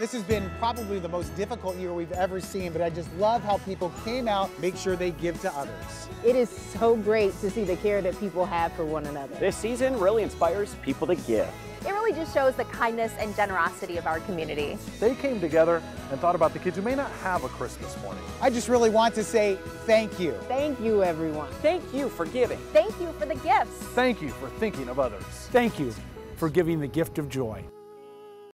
This has been probably the most difficult year we've ever seen, but I just love how people came out, make sure they give to others. It is so great to see the care that people have for one another. This season really inspires people to give. It really just shows the kindness and generosity of our community. They came together and thought about the kids who may not have a Christmas morning. I just really want to say thank you. Thank you, everyone. Thank you for giving. Thank you for the gifts. Thank you for thinking of others. Thank you for giving the gift of joy.